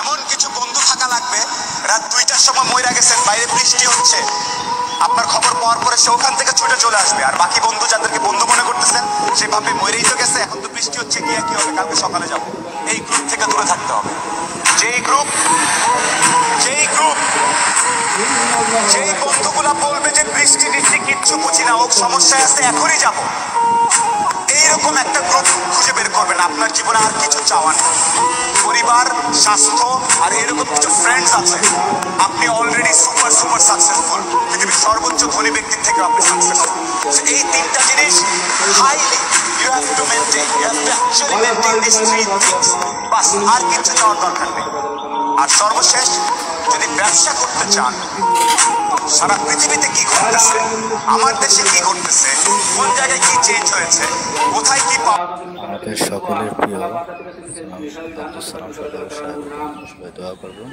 এমন কিছু বন্ধু থাকা লাগবে, রাত দুইটার সময় ময়রা গেছেন, বাইরে বৃষ্টি হচ্ছে। আপনার খবর পাওয়ার পরে সে ওখান থেকে ছুটে চলে আসবে। আর বাকি বন্ধু যাদেরকে বন্ধু মনে করতেছেন সে ভাববে মরেই তো গেছে, এখন তো বৃষ্টি হচ্ছে গিয়ে কি হবে? কালকে সকালে যাব। এই গ্রুপ থেকে দূরে থাকতে হবে। যেই গ্রুপ যেই গ্রুপ যেই বন্ধুগুলা বলবে যে বৃষ্টি বৃষ্টি, কিচ্ছু বুঝি না ও সমস্যায় আছে, এখনই যাব। এইরকম একটা গ্রুপ খুঁজে বের করবেন, আপনার জীবনে আর কিছু চাওয়া নেই। স্বাস্থ্য আর এরকম কিছু ফ্রেন্ডস আছে, আপনি অলরেডি সুপার সুপার সাকসেসফুল পৃথিবীর সর্বোচ্চ ধনী ব্যক্তির থেকে আপনি সাকসেসফুল এই তিনটা জিনিস highly you have to maintain you have to actually maintain this three things বাস, আর কিছু চাওয়ার দরকার নেই। আর সর্বশেষ, যদি ব্যবসা করতে চান, সারা পৃথিবীতে কি ঘটতেছে? আমার দেশে কি ঘটতেছে? আমাদের সকলের প্রিয় জনাব আব্দুল সালাম সরকার সাহেব সবাই দোয়া করবেন